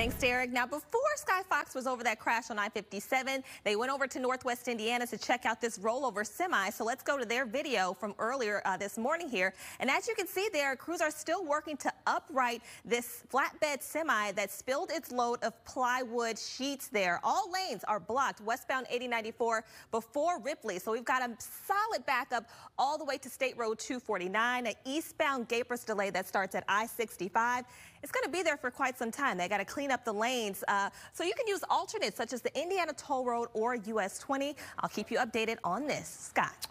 Thanks, Derek. Now, before Sky Fox was over that crash on I-57, they went over to Northwest Indiana to check out this rollover semi. So let's go to their video from earlier uh, this morning here. And as you can see there, crews are still working to upright this flatbed semi that spilled its load of plywood sheets there. All lanes are blocked westbound 8094 before Ripley. So we've got a solid backup all the way to State Road 249, an eastbound Gapers delay that starts at I-65. It's going to be there for quite some time. They got to clean up the lanes. Uh, so you can use alternates such as the Indiana Toll Road or US 20. I'll keep you updated on this. Scott.